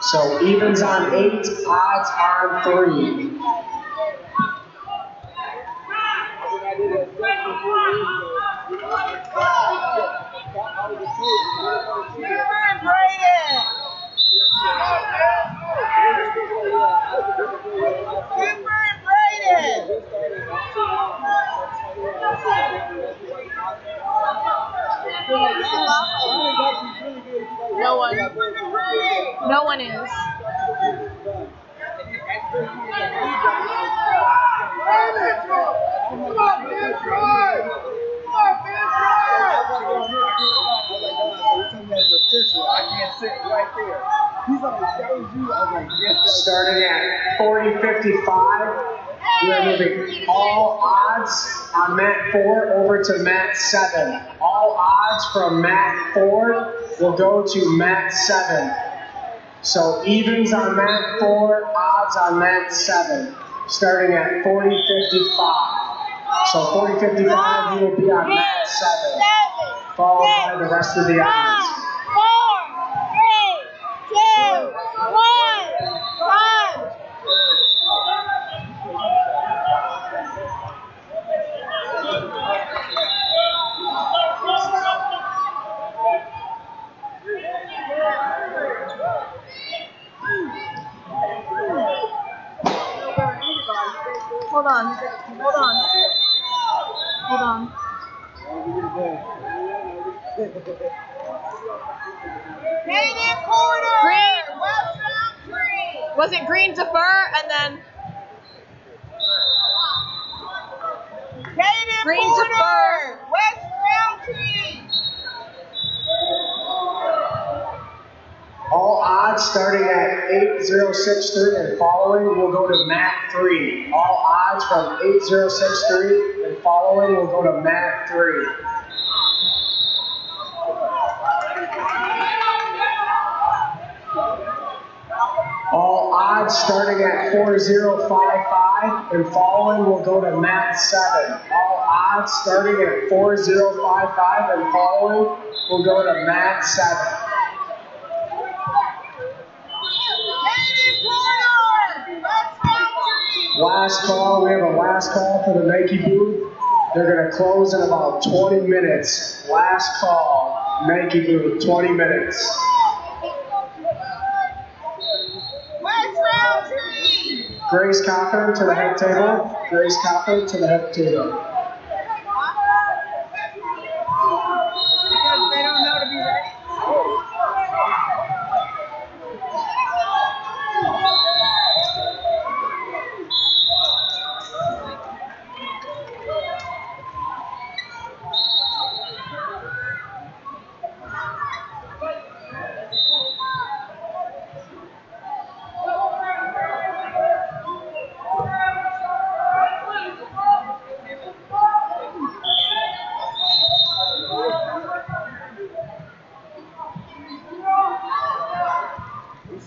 So evens on eight, odds on three. No one. No one is. Starting at 40.55, we are moving all odds on mat 4 over to mat 7. All odds from mat 4 will go to mat 7. So evens on mat 4, odds on mat 7. Starting at 40.55. So 40.55, we will be on mat 7. Followed by the rest of the odds. Hold on. Hold on. Hold on. Canadian corner. Green. West Roundtree. Was it green defer and then Green corner. defer. West All odds starting at 8063 and following will go to mat 3. All odds from 8063 and following will go to mat 3. All odds starting at 4055 and following will go to mat 7. All odds starting at 4055 and following will go to mat 7. Last call, we have a last call for the Nike booth. They're going to close in about 20 minutes. Last call, Nike booth, 20 minutes. Grace Cochran to the head table. Grace Cochran to the head table.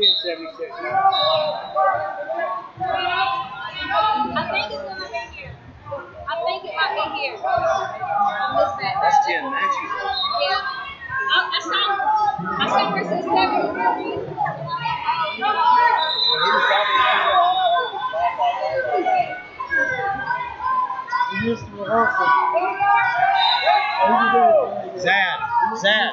60 and 76. I think it's gonna be here. I think it might be here. I missed that. That's 10 matches. Yeah. I, I saw I saw her since 70. Missed the rehearsal. Zad, Zad.